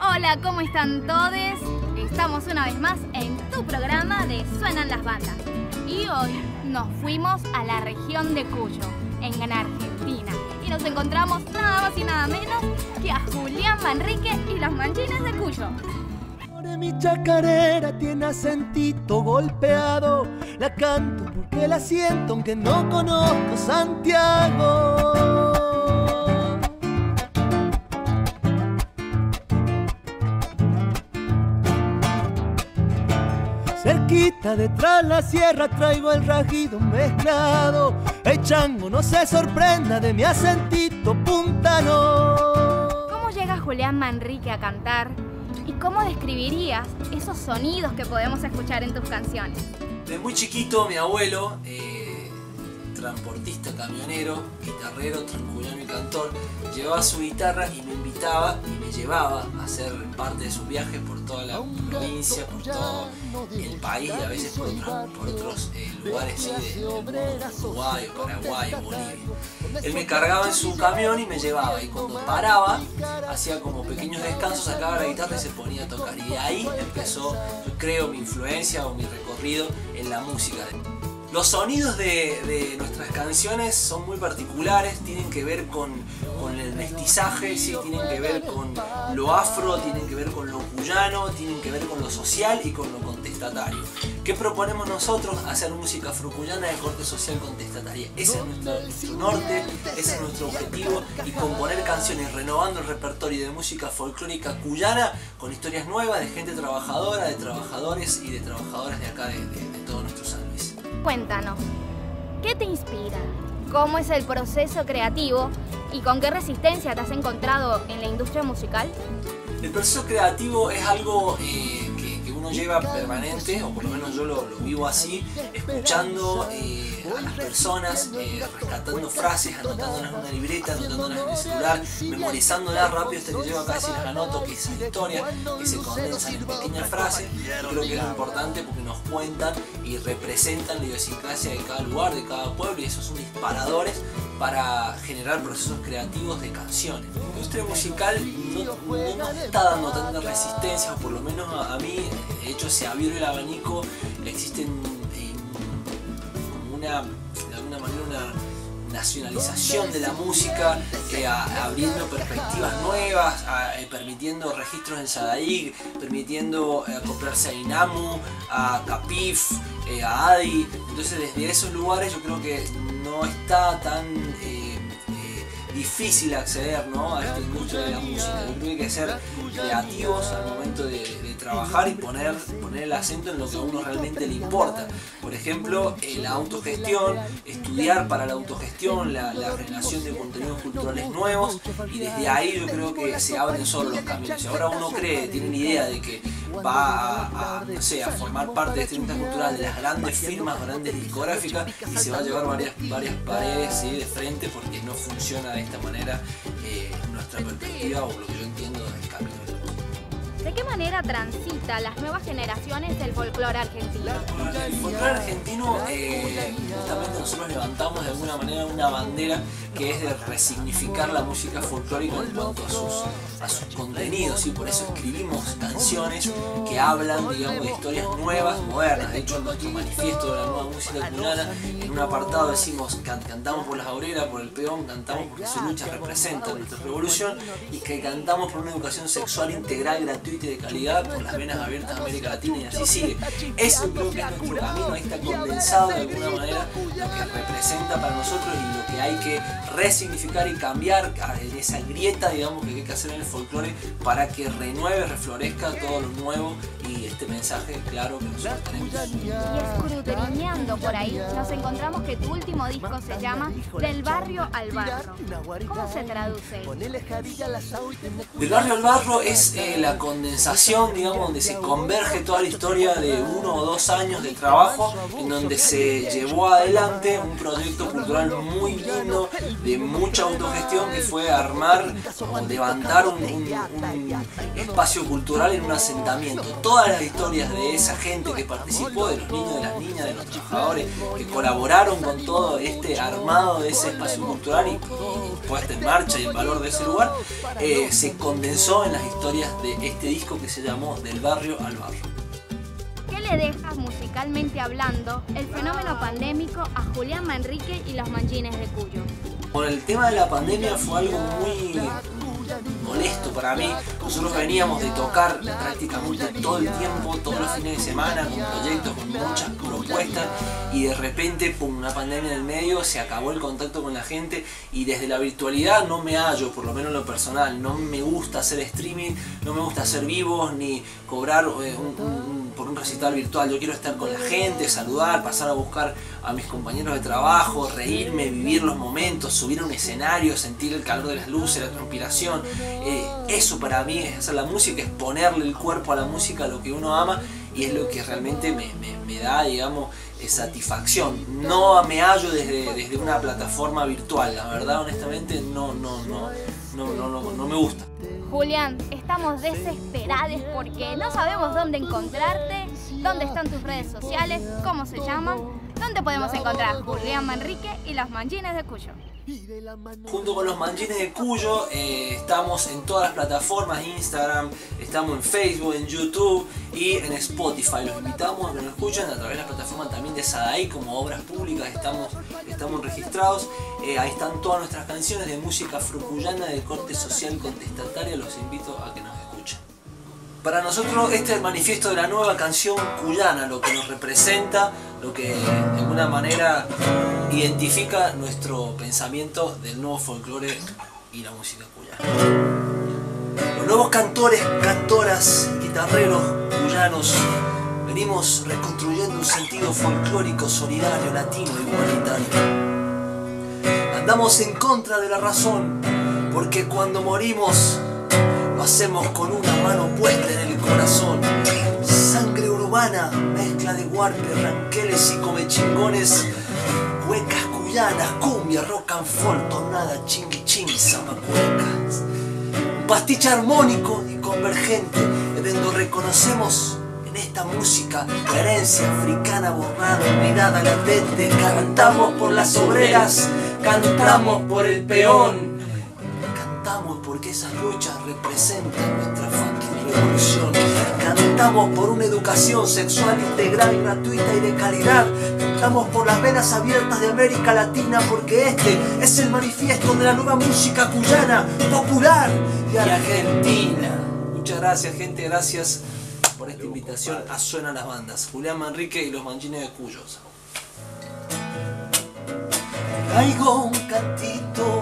Hola, ¿cómo están todos? Estamos una vez más en tu programa de Suenan las Bandas. Y hoy nos fuimos a la región de Cuyo, en Argentina. Y nos encontramos nada más y nada menos que a Julián Manrique y las manchines de Cuyo. Mi chacarera tiene acentito golpeado, la canto porque la siento aunque no conozco Santiago. Cerquita detrás la sierra traigo el rajido mezclado. El chango no se sorprenda de mi acentito puntano. ¿Cómo llega Julián Manrique a cantar? ¿Y cómo describirías esos sonidos que podemos escuchar en tus canciones? De muy chiquito mi abuelo, eh, transportista, camionero, guitarrero, transcuriano y cantor, llevaba su guitarra y me invitaba y me llevaba a hacer parte de sus viajes por toda la provincia, por todo el país y a veces por otros, eh, lugares sí, de Uruguay, Paraguay, Bolivia. Él me cargaba en su camión y me llevaba y cuando paraba hacía como pequeños descansos, sacaba la guitarra y se ponía a tocar y de ahí empezó, creo, mi influencia o mi recorrido en la música. Los sonidos de, nuestras canciones son muy particulares, tienen que ver con, el mestizaje, ¿sí? tienen que ver con lo afro, tienen que ver con lo cuyano, tienen que ver con lo social y con lo contestatario. ¿Qué proponemos nosotros? Hacer música afrocuyana de corte social contestataria. Ese es nuestro, norte, ese es nuestro objetivo y componer canciones renovando el repertorio de música folclórica cuyana con historias nuevas de gente trabajadora, de trabajadores y de trabajadoras de acá de, de, de todo nuestro San Luis. Cuéntanos, ¿qué te inspira? ¿Cómo es el proceso creativo? ¿Y con qué resistencia te has encontrado en la industria musical? El proceso creativo es algo eh, que, uno lleva permanente, o por lo menos yo lo, lo vivo así, escuchando eh, a las personas, eh, rescatando frases, anotándolas en una libreta, anotándolas en el celular, memorizándolas rápido hasta que llego acá y las anoto, que esas historias que se condensan en pequeñas frases, creo que es importante porque nos cuentan y representan la idiosincrasia de cada lugar, de cada pueblo, y esos son disparadores para generar procesos creativos de canciones. La industria musical no, no está dando tanta resistencia, o por lo menos a, a mí, de hecho se abrió el abanico, existen de alguna manera una nacionalización de la música, eh, abriendo perspectivas nuevas, eh, permitiendo registros en Sadaig, permitiendo eh, acoplarse a Inamu, a Capif, a Adi. Entonces desde esos lugares yo creo que no está tan difícil acceder ¿no? a esta industria de la música. Yo creo que ser creativos al momento de, trabajar y poner, poner el acento en lo que a uno realmente le importa. Por ejemplo, eh, la autogestión, estudiar para la autogestión, la, la, generación de contenidos culturales nuevos y desde ahí yo creo que se abren solo los caminos. Si ahora uno cree, tiene una idea de que va a, no sé, a formar parte de esta industria cultural de las grandes firmas, grandes discográficas y se va a llevar varias, varias paredes ¿sí? de frente porque no funciona de esta manera eh, nuestra perspectiva o lo que yo entiendo del camino. ¿De qué manera transita las nuevas generaciones del folclore argentino? El folclore argentino, eh, justamente nosotros levantamos de alguna manera una bandera que es de resignificar la música folclórica en cuanto a sus, contenidos y por eso escribimos canciones que hablan, digamos, de historias nuevas, modernas. De hecho, en nuestro manifiesto de la nueva música cubana, en un apartado decimos can cantamos por las aureras, por el peón, cantamos porque su lucha representa nuestra revolución y que cantamos por una educación sexual integral, gratuita de calidad por las venas abiertas de América Latina y así sigue. Eso creo que es nuestro camino, ahí está condensado de alguna manera lo que representa para nosotros y lo que hay que resignificar y cambiar en esa grieta, digamos, que hay que hacer en el folclore para que renueve, reflorezca todo lo nuevo y este mensaje claro que nosotros tenemos. Y escudriñando por ahí, nos encontramos que tu último disco se llama Del barrio al barro. ¿Cómo se traduce? Del barrio al barro es eh, la condensación, digamos, donde se converge toda la historia de uno o dos años de trabajo, en donde se llevó adelante un proyecto cultural muy lindo, de mucha autogestión, que fue armar o levantar un, espacio cultural en un asentamiento. Todas las historias de esa gente que participó, de los niños, de las niñas, de los trabajadores, que colaboraron con todo este armado de ese espacio cultural y, puesta en marcha y el valor de ese lugar, eh, se condensó en las historias de este disco que se llamó Del barrio al barrio. ¿Qué le dejas musicalmente hablando el fenómeno pandémico a Julián Manrique y los Manjines de Cuyo? Por el tema de la pandemia fue algo muy molesto para mí. Nosotros veníamos de tocar prácticamente todo el tiempo, todos los fines de semana, con proyectos, con muchas propuestas y de repente, pum, una pandemia en el medio, se acabó el contacto con la gente y desde la virtualidad no me hallo, por lo menos en lo personal, no me gusta hacer streaming, no me gusta hacer vivos ni cobrar eh, por un recital virtual. Yo quiero estar con la gente, saludar, pasar a buscar a mis compañeros de trabajo, reírme, vivir los momentos, subir a un escenario, sentir el calor de las luces, la transpiración. Eh, eso para mí es hacer la música, es ponerle el cuerpo a la música, a lo que uno ama y es lo que realmente me, da, digamos, eh, satisfacción. No me hallo desde, desde una plataforma virtual, la verdad, honestamente, no, no, no, no, no, no me gusta. Julián, estamos desesperados porque no sabemos dónde encontrarte, dónde están tus redes sociales, cómo se llaman, dónde podemos encontrar Julián Manrique y los Manjines de Cuyo. Junto con los Manjines de Cuyo eh, estamos en todas las plataformas, Instagram, estamos en Facebook, en YouTube y en Spotify. Los invitamos a que nos escuchen a través de la plataforma también de Sadai como obras públicas, estamos, estamos registrados. Eh, ahí están todas nuestras canciones de música frucuyana de corte social contestataria. Los invito a que nos escuchen. Para nosotros este es el manifiesto de la nueva canción cuyana, lo que nos representa, lo que de alguna manera identifica nuestro pensamiento del nuevo folclore y la música cuyana. Los nuevos cantores, cantoras, guitarreros cuyanos, venimos reconstruyendo un sentido folclórico, solidario, latino y humanitario. Andamos en contra de la razón, porque cuando morimos lo hacemos con una mano puesta en el corazón. Sangre urbana, mezcla de guarpe, ranqueles y comechingones Huecas cuyanas, cumbia, rock and folk, tonada, chingui chingui, zamacuecas. Un pastiche armónico y convergente, en donde reconocemos en esta música la herencia africana borrada, olvidada, latente. Cantamos por las obreras, cantamos por el peón, cantamos porque esas luchas representan nuestra fucking revolución. Cantamos por una educación sexual integral, gratuita y de calidad. Cantamos por las venas abiertas de América Latina porque este es el manifiesto de la nueva música cuyana, popular y argentina. Muchas gracias gente, gracias por esta invitación a Suena las Bandas. Julián Manrique y los Manjines de Cuyos. Traigo un cantito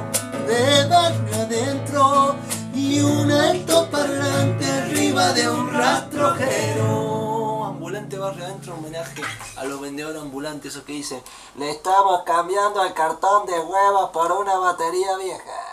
de barrio adentro y un alto parlante arriba de un rastrojero. Ambulante barrio adentro, homenaje a los vendedores ambulantes, esos que dicen, le estamos cambiando el cartón de huevos por una batería vieja.